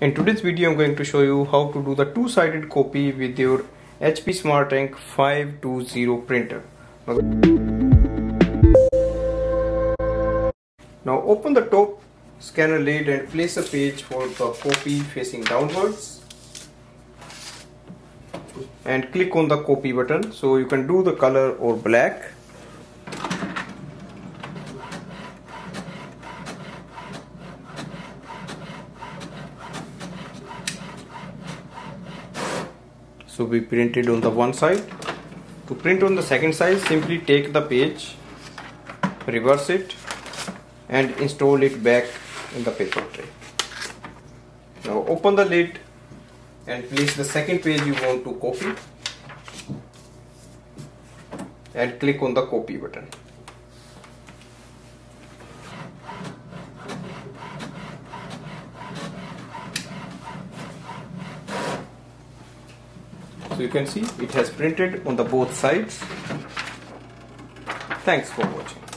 In today's video I'm going to show you how to do the two-sided copy with your HP Smart Tank 520 printer. Now open the top scanner lid and place a page for the copy facing downwards. And click on the copy button. So you can do the color or black so we printed on the one side. To print on the second side simply take the page reverse it and install it back in the paper tray. Now open the lid and place the second page you want to copy and click on the copy button you can see it has printed on the both sides. Thanks for watching